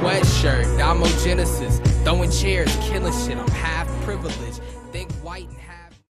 sweatshirt, Domogenesis, throwing chairs, killing shit. I'm half privileged, think white and half.